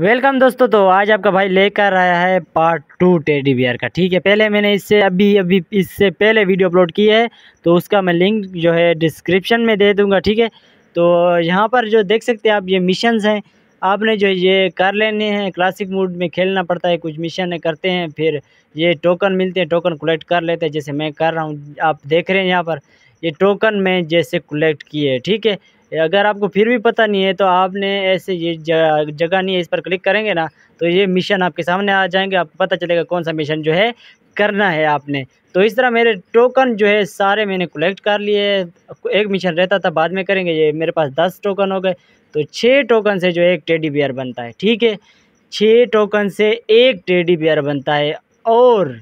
Welcome दोस्तों तो आज आपका भाई लेकर आया है पार्ट टू टेडी बियर का। ठीक है, पहले मैंने इससे अभी अभी इससे पहले वीडियो अपलोड की है तो उसका मैं लिंक जो है डिस्क्रिप्शन में दे दूँगा, ठीक है? तो यहाँ पर जो देख सकते हैं आप, ये मिशंस हैं। आपने जो ये कर लेने हैं क्लासिक मूड में खेलना पड़ता है, कुछ मिशन करते हैं, फिर ये टोकन मिलते हैं टोकन कलेक्ट कर लेते हैं, जैसे मैं कर रहा हूँ, आप देख रहे हैं यहाँ पर, ये टोकन में जैसे कलेक्ट किए ठीक है? अगर आपको फिर भी पता नहीं है तो आपने ऐसे ये जगह नहीं है, इस पर क्लिक करेंगे ना तो ये मिशन आपके सामने आ जाएँगे, आपको पता चलेगा कौन सा मिशन जो है करना है आपने। तो इस तरह मेरे टोकन जो है, सारे मैंने कलेक्ट कर लिए एक मिशन रहता था, बाद में करेंगे, ये मेरे पास दस टोकन हो गए। तो छः टोकन से जो एक टेडी बियर बनता है, ठीक है? छः टोकन से एक टेडी बियर बनता है, और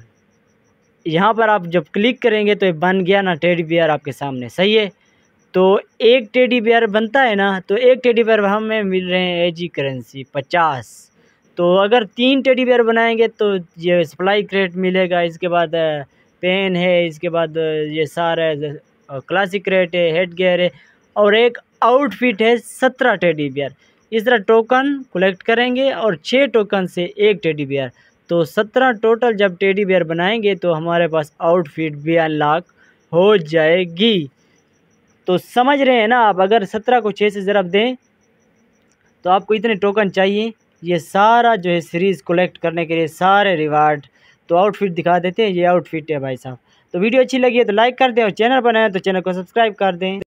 यहाँ पर आप जब क्लिक करेंगे तो ये बन गया ना टेडी बियर आपके सामने, सही है? तो एक टेडी बियर बनता है ना तो एक टेडी बियर हमें मिल रहे हैं एजी करेंसी पचास। तो अगर तीन टेडी बियर बनाएँगे तो ये सप्लाई क्रेट मिलेगा, इसके बाद पेन है, इसके बाद ये सारा क्लासिक क्रेट है हेड गेयर है, और एक आउटफिट है सत्रह टेडी बियर इस तरह टोकन कलेक्ट करेंगे और छः टोकन से एक टेडी बियर तो सत्रह टोटल जब टेडी बियर बनाएँगे तो हमारे पास आउटफिट भी अनलॉक हो जाएगी। तो समझ रहे हैं ना आप, अगर सत्रह को छः से ज़रब दें तो आपको इतने टोकन चाहिए। ये सारा जो है सीरीज़ कलेक्ट करने के लिए सारे रिवार्ड तो आउटफिट दिखा देते हैं, ये आउटफिट है भाई साहब। तो वीडियो अच्छी लगी है तो लाइक कर दें और चैनल बनाए तो चैनल को सब्सक्राइब कर दें।